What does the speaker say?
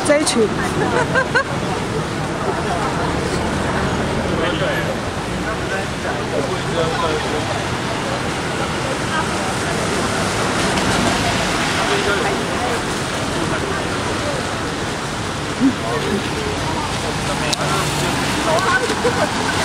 灾区对